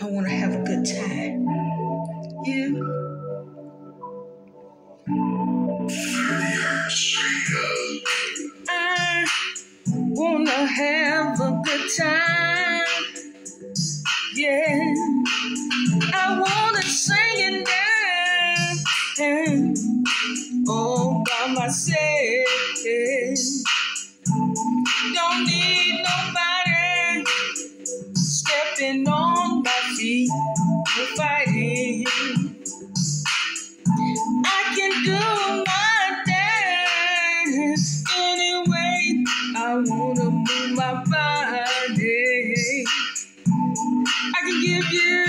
I want to have a good time. You. Or fighting. I can do my dance any way I wanna move my body. I can give you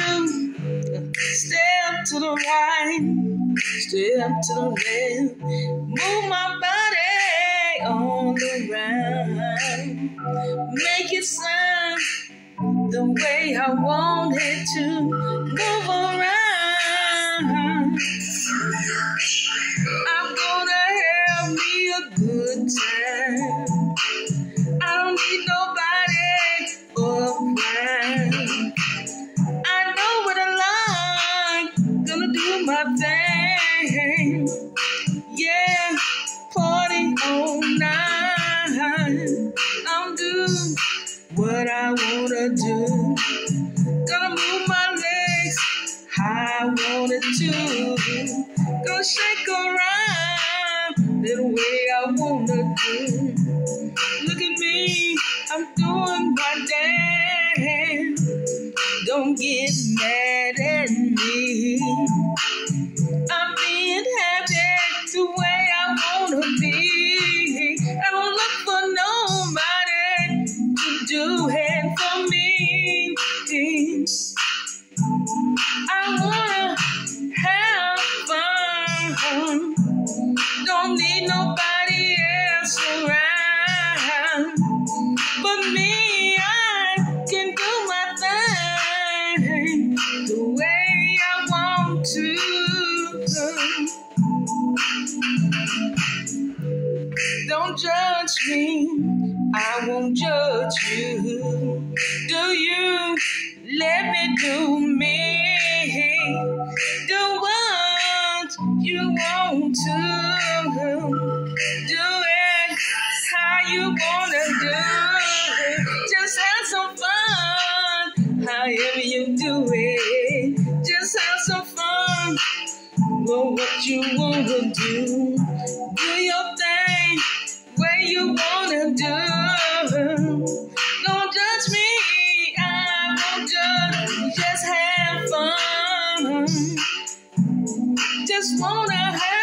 a step to the right, step to the left, move my body all around, make it sound the way I want it to move around. Do. Gonna move my legs how I want it to. Gonna shake around the way I wanna do. Look at me, I'm doing my dance. Don't get mad at me. Judge you. Do you let me do me? Do what you want to. Do it how you wanna do. Just have some fun, however you do it. Just have some fun. Well, what you wanna do Just wanna have